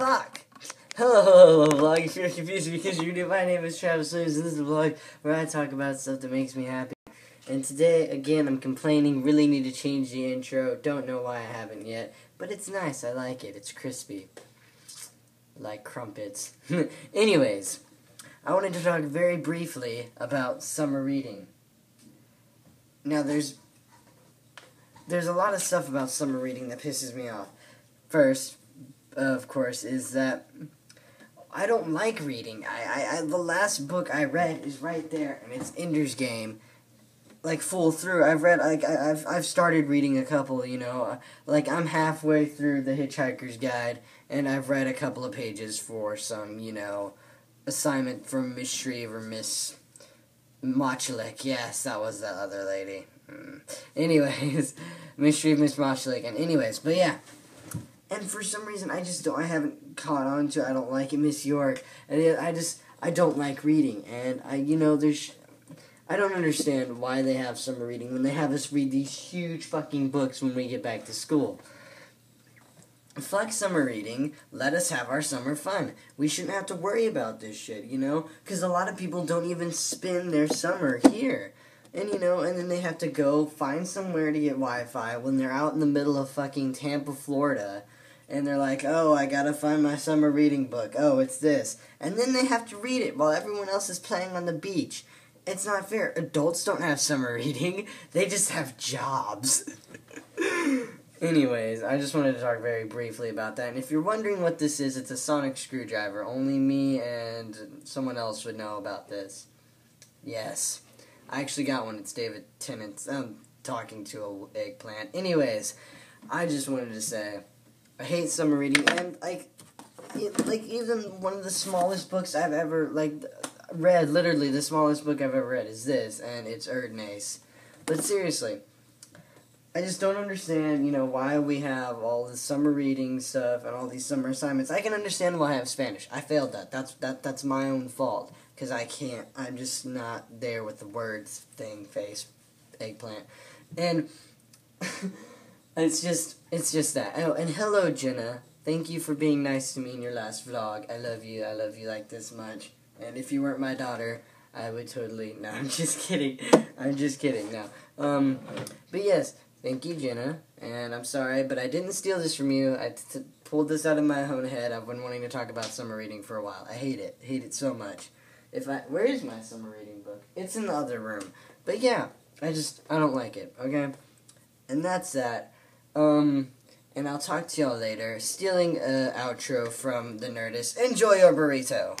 fuck? Hello, vlog. If you're confused because you're new, my name is Travis Lewis, and this is a vlog where I talk about stuff that makes me happy. And today, again, I'm complaining, really need to change the intro. Don't know why I haven't yet, but it's nice. I like it. It's crispy. Like crumpets. Anyways, I wanted to talk very briefly about summer reading. Now, there's there's a lot of stuff about summer reading that pisses me off. First, of course, is that I don't like reading. I, I, I the last book I read is right there, and it's Ender's Game. Like full through, I've read like I, I've I've started reading a couple. You know, like I'm halfway through the Hitchhiker's Guide, and I've read a couple of pages for some you know assignment from Miss Shreve or Miss Mochulik. Yes, that was the other lady. Mm. Anyways, Miss Shreve, Miss Mochulik, and anyways, but yeah. And for some reason, I just don't. I haven't caught on to. I don't like it, Miss York, and I just I don't like reading. And I, you know, there's. I don't understand why they have summer reading when they have us read these huge fucking books when we get back to school. Fuck summer reading. Let us have our summer fun. We shouldn't have to worry about this shit, you know? Because a lot of people don't even spend their summer here. And, you know, and then they have to go find somewhere to get Wi Fi when they're out in the middle of fucking Tampa, Florida. And they're like, oh, I gotta find my summer reading book. Oh, it's this. And then they have to read it while everyone else is playing on the beach. It's not fair. Adults don't have summer reading, they just have jobs. Anyways, I just wanted to talk very briefly about that. And if you're wondering what this is, it's a sonic screwdriver. Only me and someone else would know about this. Yes. I actually got one. It's David Tennant's. I'm talking to a eggplant. Anyways, I just wanted to say I hate summer reading and like it, like even one of the smallest books I've ever like read, literally the smallest book I've ever read is this and it's Erdnase. But seriously, I just don't understand, you know, why we have all this summer reading stuff and all these summer assignments. I can understand why I have Spanish. I failed that. That's that that's my own fault because I can't. I'm just not there with the words thing face eggplant, and it's just it's just that. Oh, and hello Jenna. Thank you for being nice to me in your last vlog. I love you. I love you like this much. And if you weren't my daughter, I would totally. No, I'm just kidding. I'm just kidding. No. Um, but yes, Thank you, Jenna. And I'm sorry, but I didn't steal this from you. I pulled this out of my own head. I've been wanting to talk about summer reading for a while. I hate it. Hate it so much. If I where is my summer reading book? It's in the other room. But yeah, I just I don't like it. Okay, and that's that. Um, and I'll talk to y'all later. Stealing a outro from the Nerdist. Enjoy your burrito.